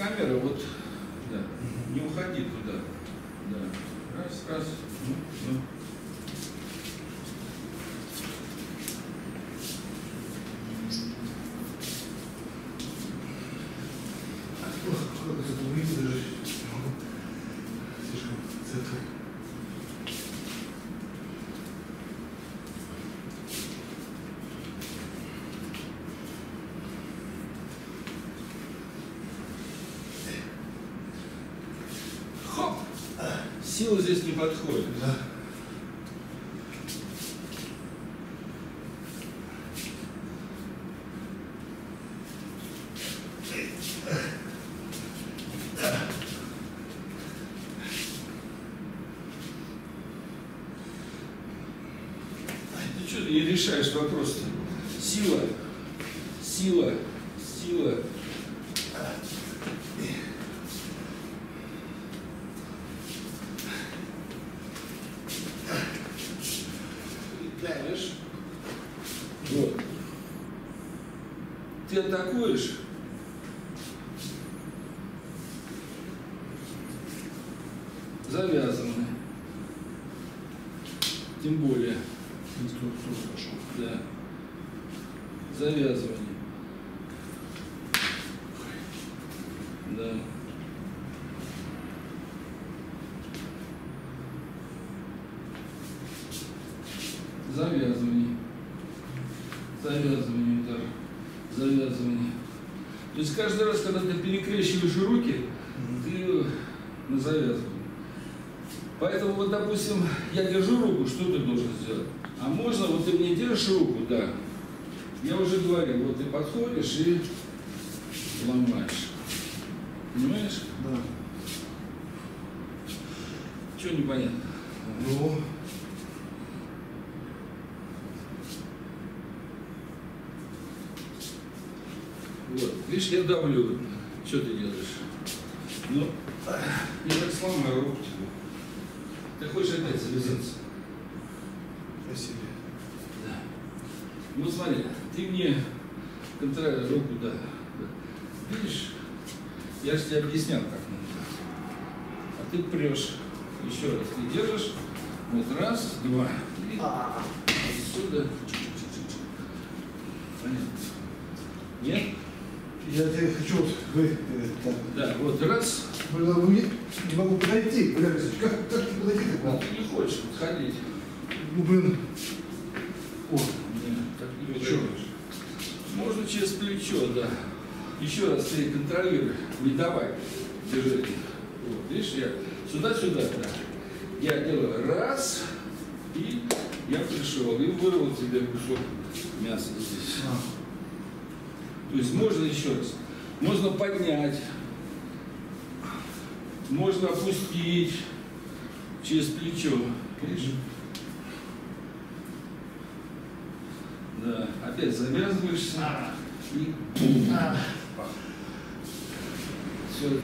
камера, вот, да, не уходи туда. Да. Раз, раз. Ну, ну. Сила здесь не подходит. Не решаешь вопрос-то? Сила, сила, сила. Давишь. Вот. Ты атакуешь. Завязаны. Тем более. Инструкцию пошел. Да. Завязывание. Да. Завязывание. Завязывание удар. Завязывание. То есть каждый раз, когда ты перекрещиваешь руки, ты на завязывание. Поэтому вот, допустим, я держу руку, что ты должен сделать? А можно, вот ты мне держишь руку, да. Я уже говорил, вот ты подходишь и ломаешь. Понимаешь? Да. Чего непонятно? Ну, Вот, видишь, я давлю. Что ты делаешь? Ну, я так сломаю руку тебе. Ты хочешь опять завязаться? спасибо. Да. Ну смотри, ты мне контроль руку, да. Видишь, я же тебе объяснял, как надо. А ты прешь. Еще раз. Ты держишь. Вот раз, два, три. Отсюда. Понятно. Нет? Я тебе хочу, вот, вы, э, так, Да, вот раз. блин, вы мне не могу подойти, Валерий Алексеевич, как, как не подойти так надо? ты не хочешь подходить. Ну, блин, о, Нет, так не Плечо. Можно через плечо, да. Еще раз ты контролируй, не давай движение. Вот, видишь, я сюда-сюда, да. Я делаю раз, и я пришел, и вырвал тебе кусок мяса здесь. а, То есть можно еще раз, можно поднять, можно опустить через плечо. Видишь? Да, опять завязываешься. И все.